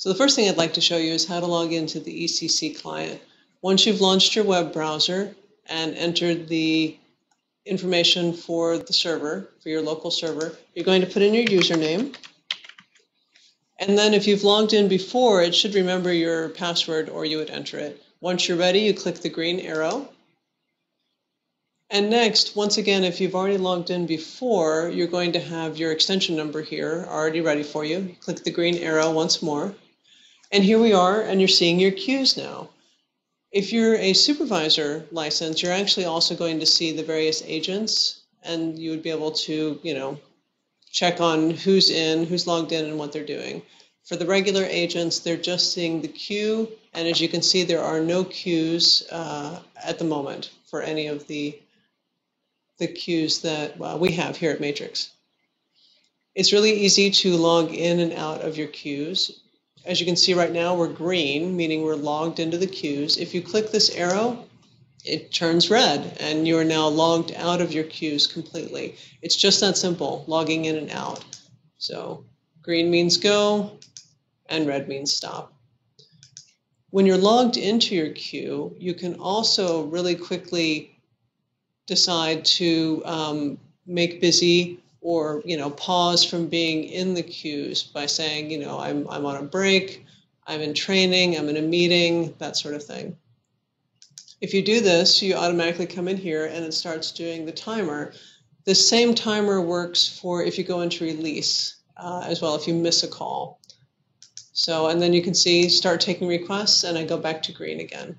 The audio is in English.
So the first thing I'd like to show you is how to log into the ECC client. Once you've launched your web browser and entered the information for the server, for your local server, you're going to put in your username. And then if you've logged in before, it should remember your password or you would enter it. Once you're ready, you click the green arrow. And next, once again, if you've already logged in before, you're going to have your extension number here already ready for you. Click the green arrow once more. And here we are, and you're seeing your queues now. If you're a supervisor license, you're actually also going to see the various agents, and you would be able to, you know, check on who's in, who's logged in, and what they're doing. For the regular agents, they're just seeing the queue, and as you can see, there are no queues uh, at the moment for any of the the queues that well, we have here at Matrix. It's really easy to log in and out of your queues. As you can see right now, we're green, meaning we're logged into the queues. If you click this arrow, it turns red and you are now logged out of your queues completely. It's just that simple, logging in and out. So green means go and red means stop. When you're logged into your queue, you can also really quickly decide to um, make busy or you know pause from being in the queues by saying you know I'm I'm on a break, I'm in training, I'm in a meeting, that sort of thing. If you do this, you automatically come in here and it starts doing the timer. The same timer works for if you go into release uh, as well if you miss a call. So and then you can see start taking requests and I go back to green again.